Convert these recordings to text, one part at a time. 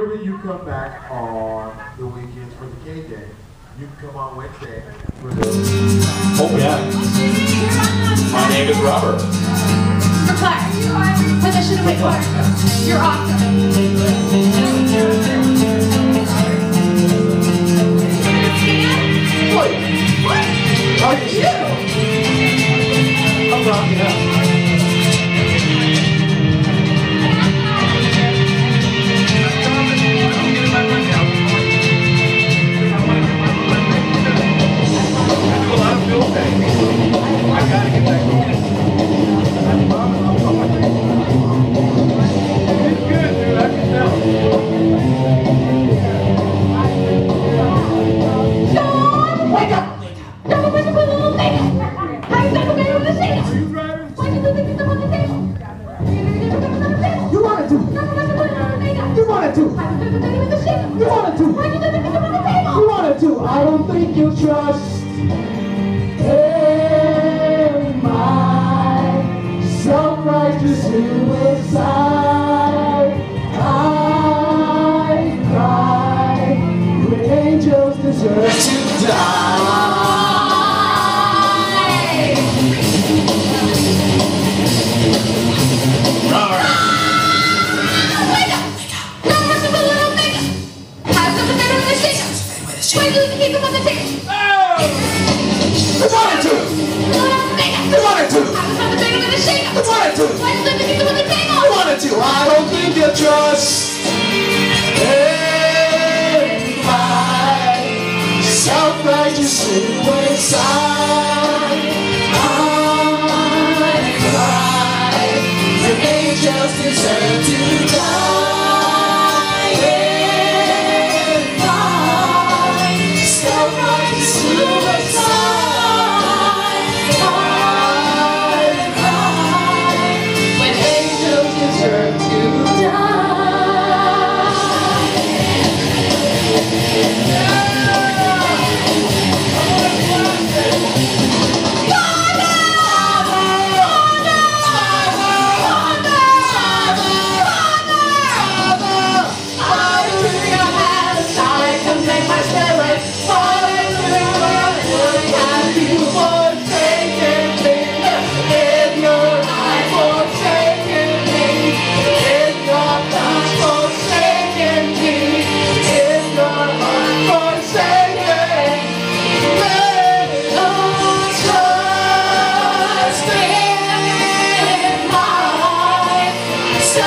Whenever you come back on the weekends for the K Day, you can come on Wednesday for the. Oh, yeah. My name is Robert. Reply. Position of wait You're awesome. Wanted to. Why you do think it's on the You wanted to. I don't think you trust some potato in the shaker. You wanted to. Why you do think it's on the You table? wanted to. I don't think you trust self-righteous suicide. I cry when angels deserve to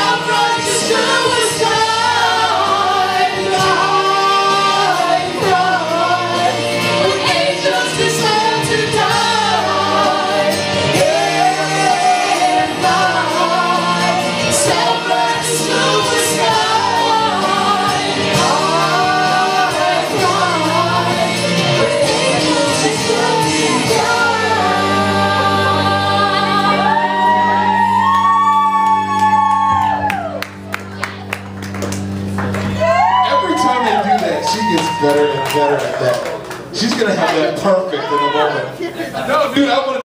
Self-righteous gets better and better at that. She's gonna have that perfect in a moment. No, dude, I want to.